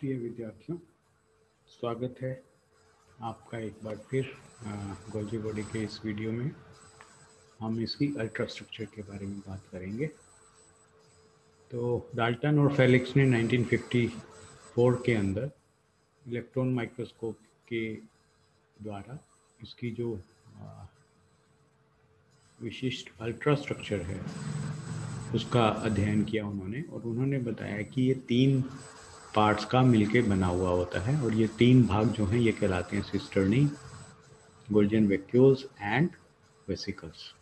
प्रिय विद्यार्थियों, स्वागत है आपका एक बार फिर गोल्जी बॉडी के इस वीडियो में। हम इसकी अल्ट्रा स्ट्रक्चर के बारे में बात करेंगे। तो डाल्टन और फेलिक्स ने 1954 के अंदर इलेक्ट्रॉन माइक्रोस्कोप के द्वारा इसकी जो विशिष्ट अल्ट्रा स्ट्रक्चर है, उसका अध्ययन किया उन्होंने और उन्होंने बताया कि ये तीन पार्ट्स का मिलके बना हुआ होता है और ये तीन भाग जो हैं, ये कहलाते हैं cisternae Golgian vacuoles and vesicles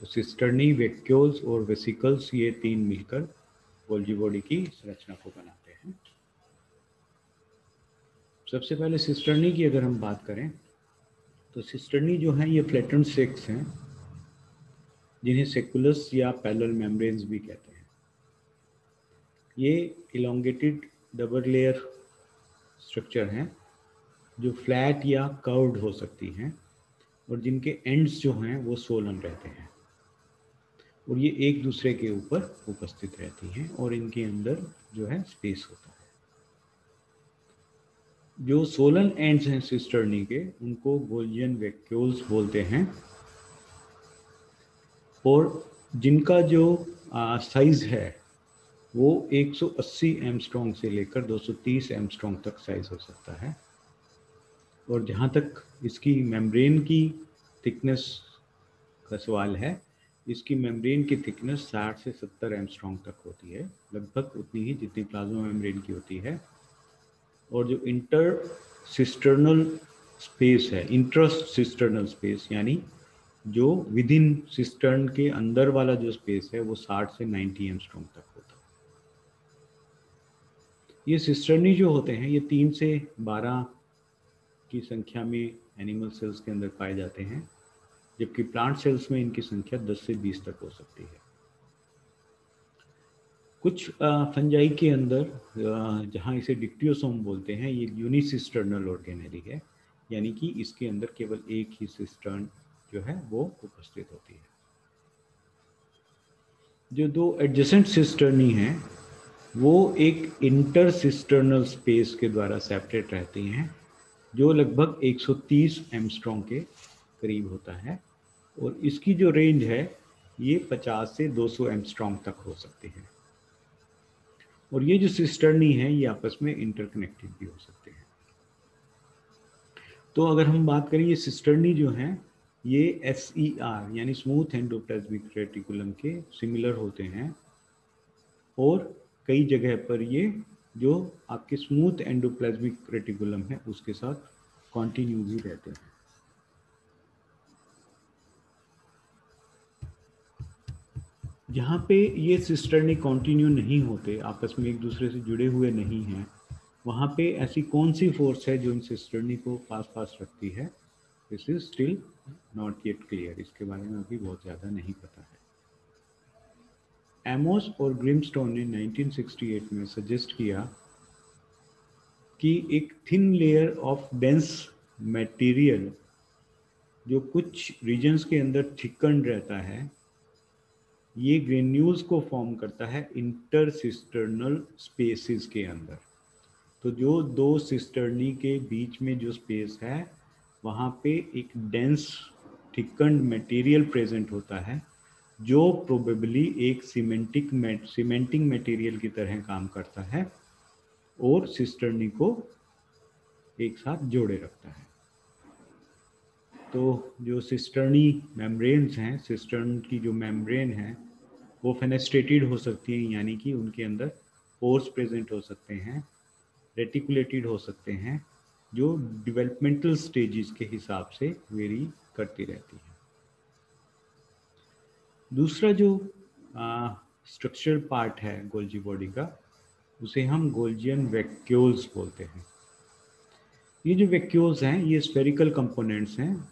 तो सिस्टर्नी वैक्यूल्स और वेसिकल्स ये तीन मिलकर गोल्जी बॉडी की संरचना को बनाते हैं। सबसे पहले सिस्टर्नी की अगर हम बात करें तो सिस्टर्नी जो है, ये फ्लैटन सेक्स हैं, जिन्हें सेकुलस या पैरल मेम्ब्रेन्स भी कहते हैं। ये इलोंगेटेड डबल लेयर स्ट्रक्चर हैं, जो फ्लैट या कर्व्ड हो सकती हैं और जिनके एंड्स जो हैं वो सोलन रहते हैं। और ये एक दूसरे के ऊपर उपस्थित रहती हैं और इनके अंदर जो है स्पेस होता है। जो सोलन एंड्स हैं सिस्टर्नी के, उनको गोल्जियन वैक्यूल्स बोलते हैं। और जिनका जो साइज़ है वो 180 एमस्ट्रॉन्ग से लेकर 230 एमस्ट्रॉन्ग तक साइज़ हो सकता है। और जहाँ तक इसकी मेम्ब्रेन की थिकनेस का सवाल है, इसकी मेम्ब्रेन की थिकनेस 60 से 70 एमस्ट्रॉन्ग तक होती है। लगभग उतनी ही जितनी प्लाज्मा मेम्ब्रेन की होती है। और जो इंटर सिस्टर्नल स्पेस है इंट्रस्ट सिस्टर्नल स्पेस यानी जो विद इन सिस्टर्न के अंदर वाला जो स्पेस है, वो 60 से 90 एमस्ट्रॉन्ग तक होता है। ये सिस्टर्नी जो होते हैं, ये तीन से बारह की संख्या में एनिमल सेल्स के अंदर पाए जाते हैं, जबकि प्लांट सेल्स में इनकी संख्या 10 से 20 तक हो सकती है। कुछ फंजाई के अंदर जहाँ इसे डिक्टियोसोम बोलते हैं, ये यूनिसिस्टर्नल ऑर्गेनरी है, यानी कि इसके अंदर केवल एक ही सिस्टर्न जो है, वो उपस्थित होती है। जो दो एडजेसेंट सिस्टर्नी हैं वो एक इंटर सिस्टर्नल स्पेस के द्वारा सेपरेट रहती हैं, जो लगभग 130 एमस्ट्रॉन्ग के करीब होता है, और इसकी जो रेंज है, ये 50 से 200 एमस्ट्रॉन्ग तक हो सकती है। और ये जो सिस्टर्नी है, ये आपस में इंटरकनेक्टेड भी हो सकते हैं। तो अगर हम बात करें, ये सिस्टर्नी जो है, ये एस ई आर यानी स्मूथ एंडोप्लाज्मिक रेटिकुलम के सिमिलर होते हैं, और कई जगह पर ये जो आपके स्मूथ एंडोप्लाज्मिक रेटिकुलम है, उसके साथ कंटिन्यू भी रहते हैं। जहाँ पे ये सिस्टर्नी कंटिन्यू नहीं होते, आपस में एक दूसरे से जुड़े हुए नहीं हैं। वहाँ पे ऐसी कौन सी फोर्स है जो इन सिस्टर्नी को पास पास रखती है? This is still not yet clear इसके बारे में अभी बहुत ज़्यादा नहीं पता है। एमोस और ग्रिमस्टोन ने 1968 में सजेस्ट किया कि एक thin layer of dense material जो कुछ रीजन्स के अंदर थिकन रहता है, ये ग्रेन्यूल्स को फॉर्म करता है इंटर सिस्टर्नल स्पेसिस के अंदर। तो जो दो सिस्टर्नी के बीच में जो स्पेस है, वहाँ पे एक डेंस थिकंड मटेरियल प्रेजेंट होता है। जो प्रोबेबली एक सीमेंटिक सीमेंटिंग मटेरियल की तरह काम करता है और सिस्टर्नी को एक साथ जोड़े रखता है। तो जो सिस्टर्नी मेम्ब्रेन्स हैं सिस्टर्न की जो मेम्ब्रेन है, वो फेनेस्ट्रेटेड हो सकती हैं, यानी कि उनके अंदर पोर्स प्रेजेंट हो सकते हैं रेटिकुलेटेड हो सकते हैं, जो डेवलपमेंटल स्टेजेस के हिसाब से वेरी करती रहती है। दूसरा जो स्ट्रक्चरल पार्ट है गोल्जी बॉडी का, उसे हम गोल्जियन वैक्यूल्स बोलते हैं। ये जो वैक्यूल्स हैं, ये स्फेरिकल कंपोनेंट्स हैं,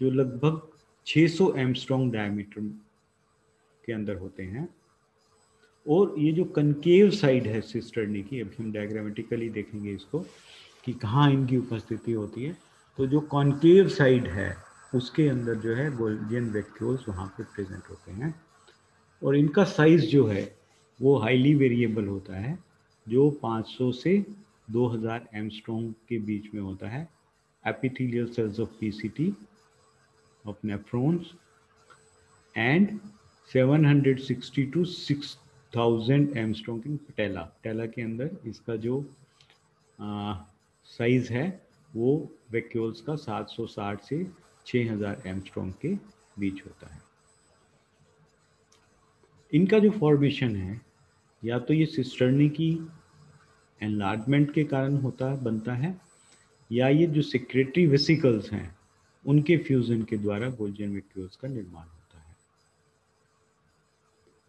जो लगभग 600 सौ एमस्ट्रॉन्ग डायमीटर के अंदर होते हैं। और ये जो कनकेव साइड है सिस्टर्नी की, अभी हम डायग्रामेटिकली देखेंगे इसको, कि कहाँ इनकी उपस्थिति होती है। तो जो कॉन्केव साइड है उसके अंदर जो है गोल्जियन वैक्यूल्स वहाँ पे प्रेजेंट होते हैं। और इनका साइज़ जो है, वो हाईली वेरिएबल होता है, जो 500 से 2000 एमस्ट्रॉन्ग के बीच में होता है। epithelial cells of PCT of nephrons and 760 to 6000 angstrom in patella. Patella के अंदर इसका जो साइज़ है, वो वैक्यूल्स का 760 से 6000 एमस्ट्रॉन्ग के बीच होता है। इनका जो फॉर्मेशन है, या तो ये सिस्टर्नी की एनलार्जमेंट के कारण होता है बनता है, या ये जो सिक्रेटरी वेसिकल्स हैं, उनके फ्यूजन के द्वारा गोल्जन वैक्यूल्स का निर्माण होता है।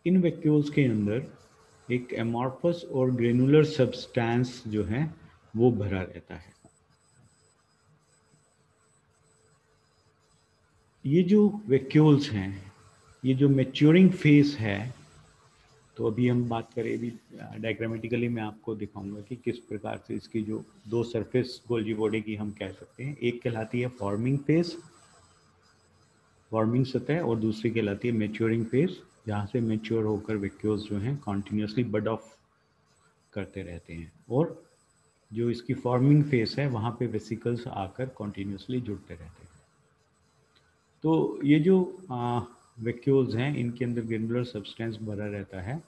इन वैक्यूल्स के अंदर एक एमॉर्फस और ग्रेनुलर सब्सटेंस जो है, वो भरा रहता है। ये जो वेक्यूल्स हैं, ये जो मेच्योरिंग फेस है तो अभी हम बात करें, अभी डायग्रामेटिकली मैं आपको दिखाऊँगा कि किस प्रकार से इसकी जो दो सरफेस गोल्जी बॉडी की हम कह सकते हैं। एक कहलाती है फॉर्मिंग फेस फॉर्मिंग सतह, और दूसरी कहलाती है मेच्योरिंग फेस जहाँ से मेच्योर होकर वैक्यूल्स जो हैं कॉन्टीन्यूसली बड ऑफ़ करते रहते हैं। और जो इसकी फॉर्मिंग फेस है, वहाँ पे वेसिकल्स आकर कॉन्टीन्यूसली जुड़ते रहते हैं। तो ये जो वैक्यूल्स हैं, इनके अंदर ग्रेनुलर सब्सटेंस भरा रहता है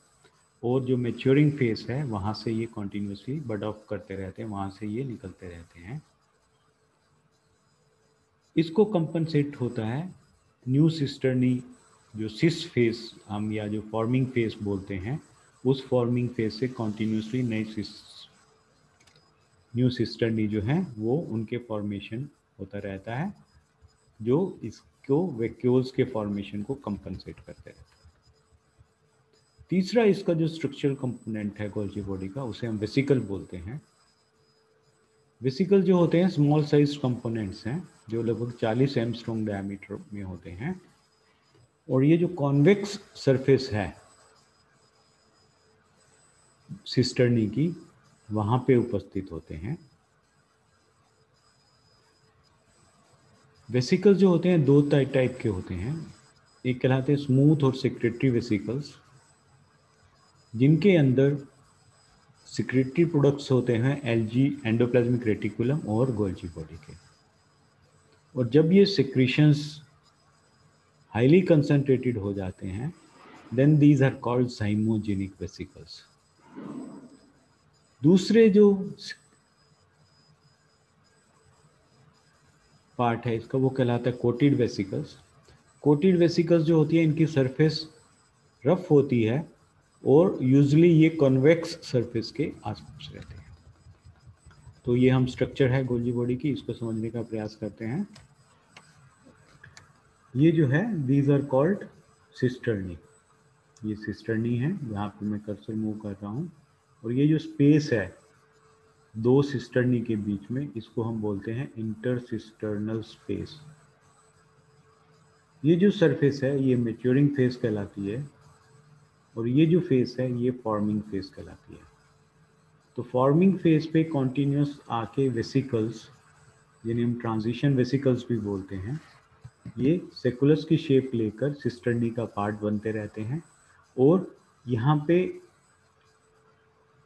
और जो मेच्योरिंग फेस है, वहाँ से ये कॉन्टीन्यूसली बड ऑफ़ करते रहते हैं, वहाँ से ये निकलते रहते हैं। इसको कंपनसेट होता है न्यू सिस्टर्नी जो सिस फेस हम या जो फॉर्मिंग फेस बोलते हैं, उस फॉर्मिंग फेस से कॉन्टीन्यूसली नई सिस न्यू सिस्टर्नी जो है, वो उनके फॉर्मेशन होता रहता है, जो इसको वैक्यूल्स के फॉर्मेशन को कंपनसेट करते रहते हैं। तीसरा इसका जो स्ट्रक्चरल कंपोनेंट है गोल्जी बॉडी का, उसे हम वेसिकल बोलते हैं। वेसिकल जो होते हैं स्मॉल साइज़ कंपोनेंट्स हैं, जो लगभग 40 एम स्ट्रॉन्ग डायमीटर में होते हैं। और ये जो कॉन्वेक्स सरफेस है सिस्टर्नी की, वहाँ पे उपस्थित होते हैं। वेसिकल्स जो होते हैं, दो टाइप के होते हैं। एक कहलाते हैं स्मूथ और सिक्रेटरी वेसिकल्स जिनके अंदर सिक्रेटरी प्रोडक्ट्स होते हैं एलजी एंडोप्लाज्मिक रेटिकुलम और गोल्जी बॉडी के। और जब ये सिक्रीशंस हाईली कंसंट्रेटेड हो जाते हैं then these are called zymogenic vesicles दूसरे जो पार्ट है, इसका वो कहलाता है कोटेड वेसिकल्स कोटेड वेसिकल्स जो होती है, इनकी सरफेस रफ होती है और यूजली ये कॉन्वेक्स सरफेस के आसपास रहते हैं। तो ये हम स्ट्रक्चर है गोल्जी बॉडी की, इसको समझने का प्रयास करते हैं। ये जो है दीज आर कॉल्ड सिस्टर्नी ये सिस्टर्नी है, यहाँ पे मैं कर्सर मूव कर रहा हूँ। और ये जो स्पेस है दो सिस्टर्नी के बीच में इसको हम बोलते हैं इंटरसिस्टर्नल स्पेस। ये जो सरफेस है, ये मेच्योरिंग फेस कहलाती है और ये जो फेस है, ये फॉर्मिंग फेस कहलाती है। तो फॉर्मिंग फेस पे कॉन्टीन्यूस आके वेसिकल्स जिन्हें हम ट्रांजिशन वेसिकल्स भी बोलते हैं, ये सेकुलस की शेप लेकर सिस्टर्नी का पार्ट बनते रहते हैं और यहाँ पे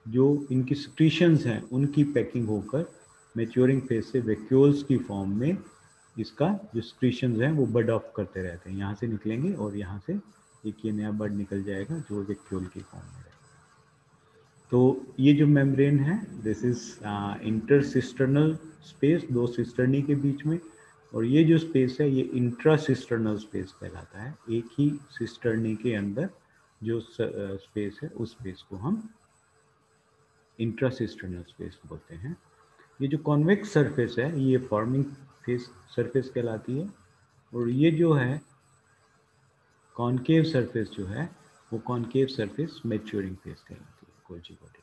जो इनकी स्क्रीशंस हैं, उनकी पैकिंग होकर मेच्योरिंग फ़ेज़ से वैक्यूल्स की फॉर्म में इसका जो स्क्रीशंस हैं, वो बर्ड ऑफ़ करते रहते हैं। यहाँ से निकलेंगे और यहाँ से एक ये नया बर्ड निकल जाएगा जो वैक्यूल की फॉर्म में रहेगा तो ये जो मेम्ब्रेन है दिस इज़ इंटरसिस्टर्नल स्पेस दो सिस्टर्नी के बीच में। और ये जो स्पेस है, ये इंट्रासिस्टर्नल स्पेस कहलाता है। एक ही सिस्टर्नी के अंदर जो स्पेस है, उस स्पेस को हम इंट्रासिस्टर्नल स्पेस बोलते हैं। ये जो कॉन्वेक्स सरफेस है, ये फॉर्मिंग फेस सरफेस कहलाती है। और ये जो है कॉनकेव सरफेस जो है, वो कॉनकेव सरफेस मेच्योरिंग फेस कहलाती है कोल्जी बॉडी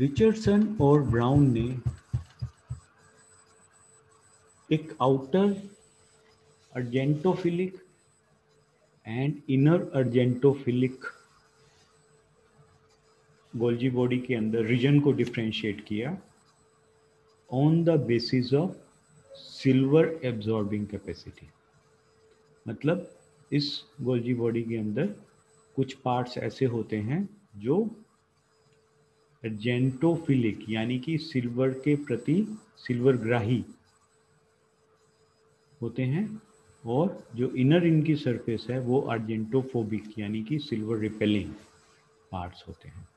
रिचर्डसन और ब्राउन ने एक outer argentophilic and inner argentophilic Golgi body के अंदर रीजन को डिफ्रेंशिएट किया on the basis of silver absorbing capacity मतलब इस गोल्जी बॉडी के अंदर कुछ पार्ट्स ऐसे होते हैं जो एजेंटोफिलिक यानी कि सिल्वर के प्रति सिल्वर ग्राही होते हैं और जो इनर इनकी सरफेस है वो अर्जेंटोफोबिक यानी कि सिल्वर रिपेलिंग पार्ट्स होते हैं।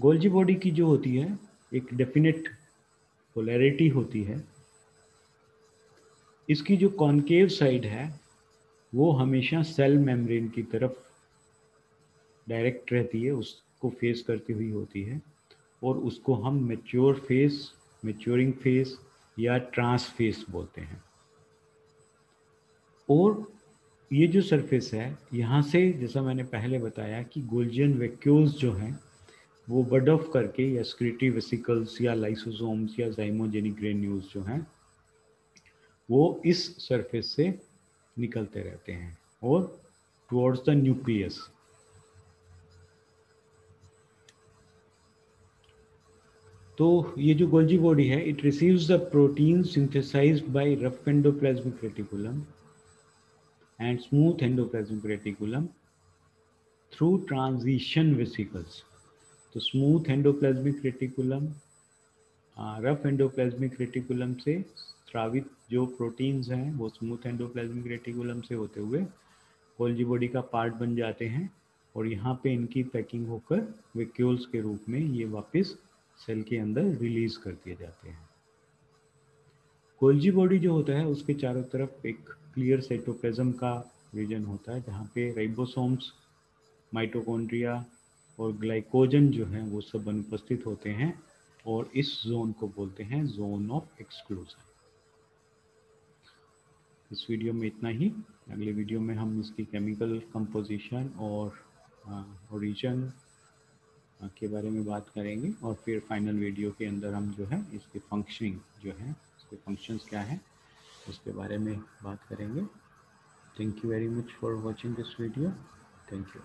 गोल्जी बॉडी की जो होती है, एक डेफिनेट पोलैरिटी होती है, इसकी जो कॉनकेव साइड है, वो हमेशा सेल मेम्ब्रेन की तरफ़ डायरेक्ट रहती है, उसको फेस करती हुई होती है, और उसको हम मेच्योर फेस मेच्योरिंग फेस या ट्रांस फेस बोलते हैं। और ये जो सरफेस है, यहाँ से, जैसा मैंने पहले बताया कि गोल्जियन वैक्यूल्स जो हैं वो बर्ड ऑफ़ करके या स्क्रिटी वेसिकल्स या लाइसोसोम्स या जाइमोजेनिक ग्रेन्यूल्स जो हैं, वो इस सरफेस से निकलते रहते हैं और टुवर्ड्स द न्यूक्लियस तो ये जो गोल्जी बॉडी है it receives the protein synthesize by rough endoplasmic reticulum and smooth endoplasmic reticulum through transition vesicles तो smooth endoplasmic reticulum rough endoplasmic reticulum से स्रावित जो प्रोटीन्स हैं, वो स्मूथ एंडोप्लाज्मिक रेटिकुलम से होते हुए गोल्जी बॉडी का पार्ट बन जाते हैं और यहाँ पे इनकी पैकिंग होकर वेक्यूल्स के रूप में ये वापस सेल के अंदर रिलीज़ कर दिए जाते हैं। कोल्जी बॉडी जो होता है, उसके चारों तरफ़ एक क्लियर साइटोप्लाज्म का रीजन होता है, जहाँ पे राइबोसोम्स माइटोकॉन्ड्रिया और ग्लाइकोजन जो है, वो सब अनुपस्थित होते हैं और इस जोन को बोलते हैं जोन ऑफ़ एक्सक्लूजन इस वीडियो में इतना ही। अगले वीडियो में हम इसकी केमिकल कंपोजिशन और ओरिजन के बारे में बात करेंगे और फिर फाइनल वीडियो के अंदर हम जो है, इसके फंक्शनिंग जो है, इसके फ़ंक्शंस क्या है, उसके बारे में बात करेंगे। Thank you very much for watching this video thank you